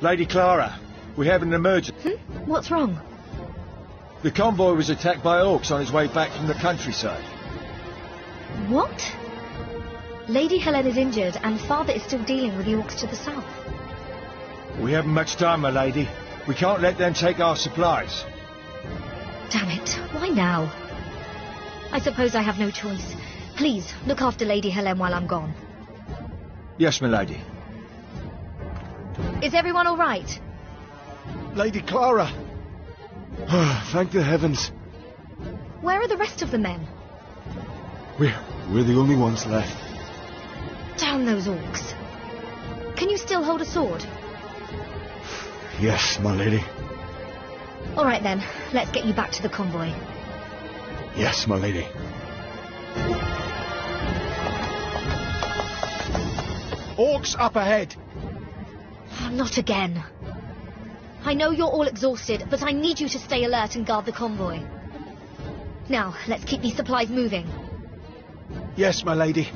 Lady Clara, we have an emergency. Hmm? What's wrong? The convoy was attacked by orcs on its way back from the countryside. What? Lady Helen is injured and father is still dealing with the orcs to the south. We haven't much time, my lady. We can't let them take our supplies. Damn it. Why now? I suppose I have no choice. Please, look after Lady Helen while I'm gone. Yes, my lady. Is everyone all right? Lady Clara! Thank the heavens. Where are the rest of the men? We're, we're the only ones left. Down those orcs. Can you still hold a sword? Yes, my lady. All right then, let's get you back to the convoy. Yes, my lady. Orcs up ahead! Not again. I know you're all exhausted, but I need you to stay alert and guard the convoy. Now, let's keep these supplies moving. Yes, my lady.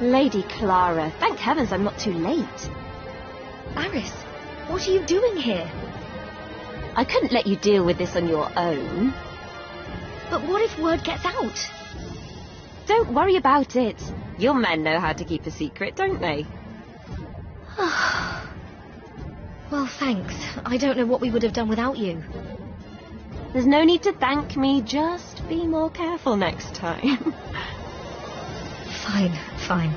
Lady Clara, thank heavens I'm not too late. Aris, what are you doing here? I couldn't let you deal with this on your own. But what if word gets out? Don't worry about it. Your men know how to keep a secret, don't they? well, thanks. I don't know what we would have done without you. There's no need to thank me, just be more careful next time. fine, fine.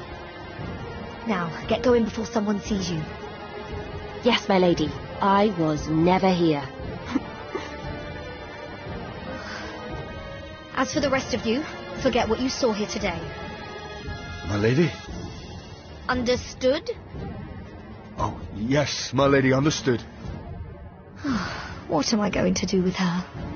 Now, get going before someone sees you. Yes, my lady. I was never here. As for the rest of you, forget what you saw here today. My lady? Understood? Oh, yes, my lady, understood. what am I going to do with her?